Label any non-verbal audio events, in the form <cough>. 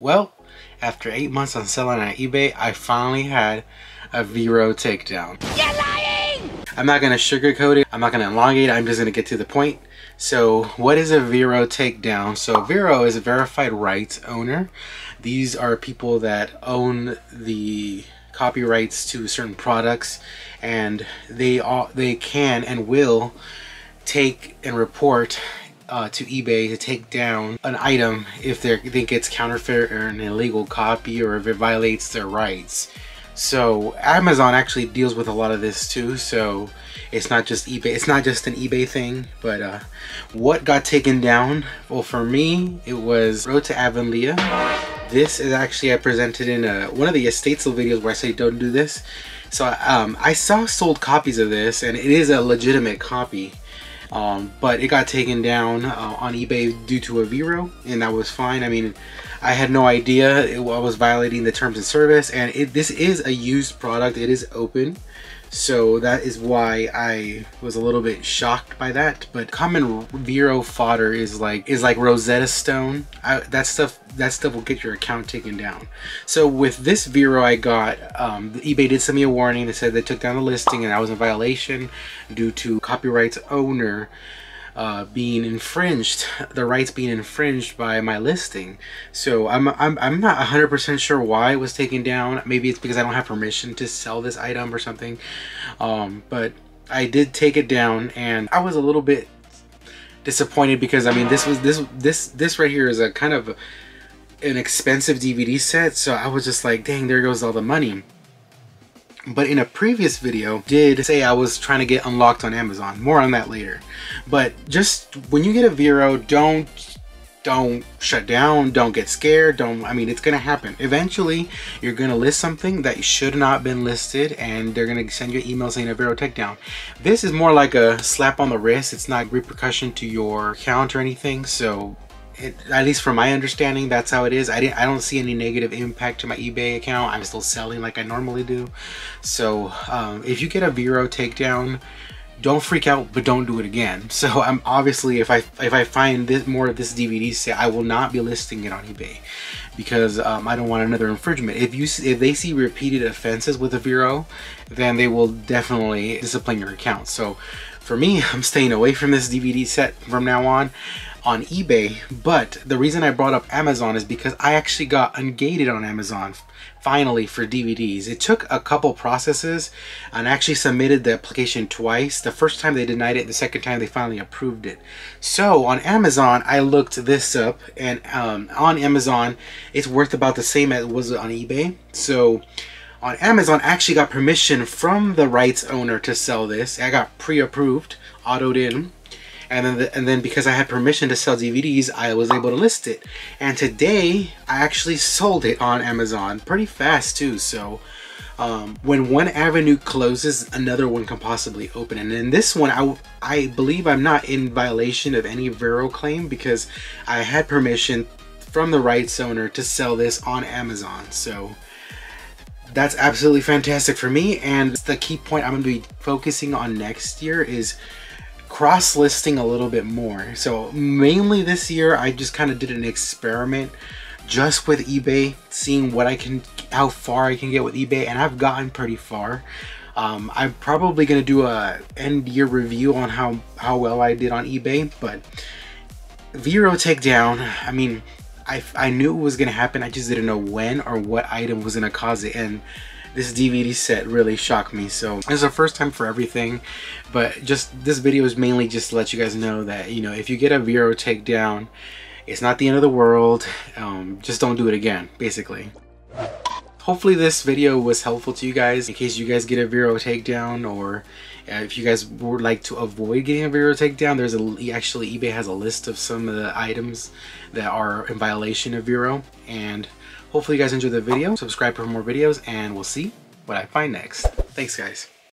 Well, after eight months on selling on eBay, I finally had a Vero takedown. You're lying! I'm not gonna sugarcoat it. I'm not gonna elongate. it, I'm just gonna get to the point. So what is a Vero takedown? So Vero is a verified rights owner. These are people that own the copyrights to certain products and they all they can and will take and report uh, to eBay to take down an item if they think it's counterfeit or an illegal copy or if it violates their rights. So Amazon actually deals with a lot of this too. So it's not just eBay. It's not just an eBay thing. But uh, what got taken down? Well, for me, it was Road to Avonlea. This is actually I presented in a, one of the estate sale videos where I say don't do this. So um, I saw sold copies of this, and it is a legitimate copy. Um, but it got taken down uh, on eBay due to a Vero, and that was fine. I mean, I had no idea it, I was violating the terms of service, and it, this is a used product. It is open, so that is why I was a little bit shocked by that. But common Vero fodder is like is like Rosetta Stone. I, that stuff that stuff will get your account taken down. So with this Vero I got, um, eBay did send me a warning. They said they took down the listing and I was in violation due to copyrights owner uh, being infringed, the rights being infringed by my listing. So I'm, I'm, I'm not 100% sure why it was taken down. Maybe it's because I don't have permission to sell this item or something. Um, but I did take it down and I was a little bit disappointed because I mean this was this this this right here is a kind of an expensive DVD set so I was just like dang there goes all the money but in a previous video did say I was trying to get unlocked on Amazon. More on that later. But just when you get a Vero, don't don't shut down, don't get scared, don't, I mean, it's gonna happen. Eventually, you're gonna list something that should not been listed and they're gonna send you an email saying a Vero takedown. This is more like a slap on the wrist. It's not repercussion to your account or anything, so it, at least from my understanding, that's how it is. I didn't. I don't see any negative impact to my eBay account. I'm still selling like I normally do. So um, if you get a Vero takedown, don't freak out, but don't do it again. <laughs> So I'm obviously if I if I find this more of this DVD set, I will not be listing it on eBay because um, I don't want another infringement. If you if they see repeated offenses with a Vero, then they will definitely discipline your account. So for me, <laughs> I'm staying away from this DVD set from now on on eBay, but the reason I brought up Amazon is because I actually got ungated on Amazon finally for DVDs. It took a couple processes and actually submitted the application twice. The first time they denied it, the second time they finally approved it. So on Amazon, I looked this up and um, on Amazon, it's worth about the same as it was on eBay. So on Amazon, I actually got permission from the rights owner to sell this. I got pre-approved, autoed in and then the, and then because I had permission to sell DVDs, I was able to list it. And today, I actually sold it on Amazon pretty fast too. So um, when one avenue closes, another one can possibly open. And in this one, I, I believe I'm not in violation of any Vero claim because I had permission from the rights owner to sell this on Amazon. So that's absolutely fantastic for me. And the key point I'm going to be focusing on next year is cross-listing a little bit more. So mainly this year, I just kind of did an experiment just with eBay, seeing what I can, how far I can get with eBay, and I've gotten pretty far. Um, I'm probably going to do a end year review on how, how well I did on eBay, but Vero takedown, I mean, I, I knew it was going to happen, I just didn't know when or what item was to cause it, and this DVD set really shocked me. So it's the first time for everything, but just this video is mainly just to let you guys know that, you know, if you get a Vero takedown, it's not the end of the world. Um, just don't do it again, basically. Hopefully this video was helpful to you guys in case you guys get a Vero takedown or uh, if you guys would like to avoid getting a Vero takedown, there's a actually eBay has a list of some of the items that are in violation of Vero and Hopefully you guys enjoyed the video. Subscribe for more videos and we'll see what I find next. Thanks guys.